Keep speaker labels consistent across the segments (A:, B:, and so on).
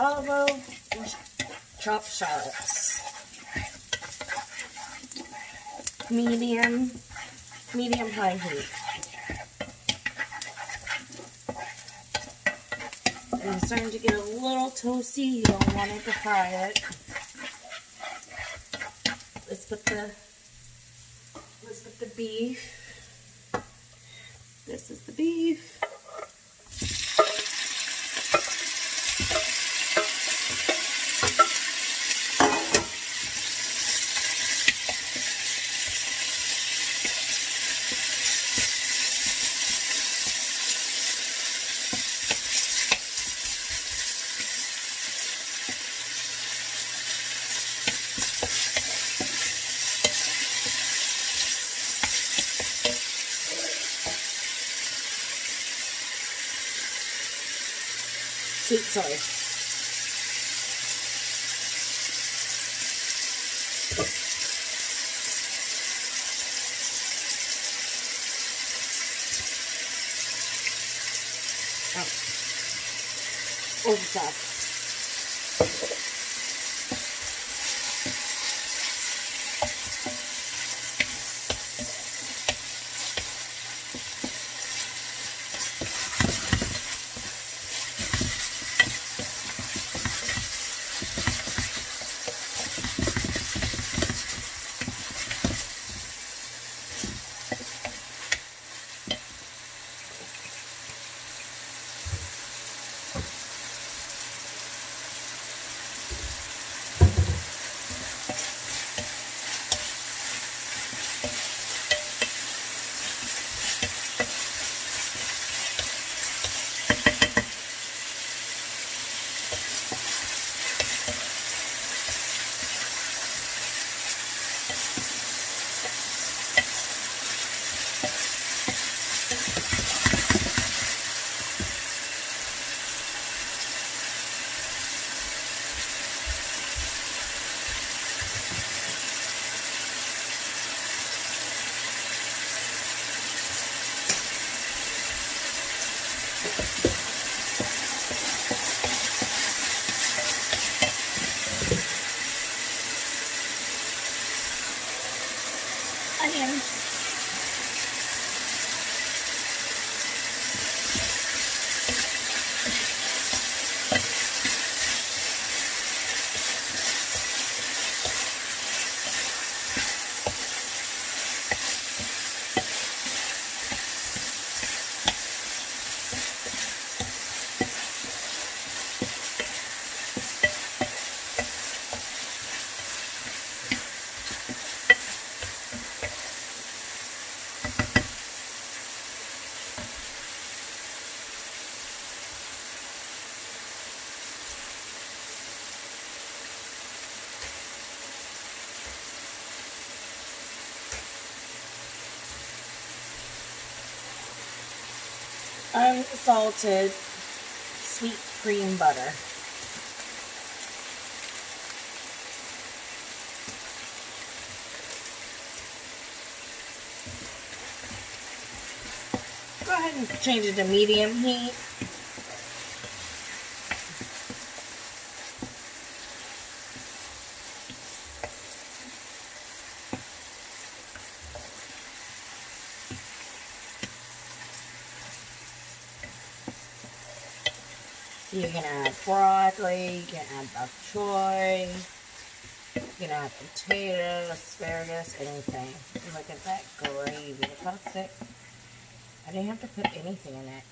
A: Oh, olive oil, chopped shallots. Medium, medium high heat. And it's starting to get a little toasty. You don't want it to fry it. Let's put the let's put the beef. This is the beef. Sweet soy. Oh. Over sauce. 아니 아니. Unsalted sweet cream butter. Go ahead and change it to medium heat. You can add broccoli, you can add bok choy, you can add potatoes, asparagus, anything. Look at that gravy. Look how thick. I didn't have to put anything in it.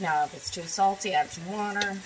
A: Now, if it's too salty, add some water.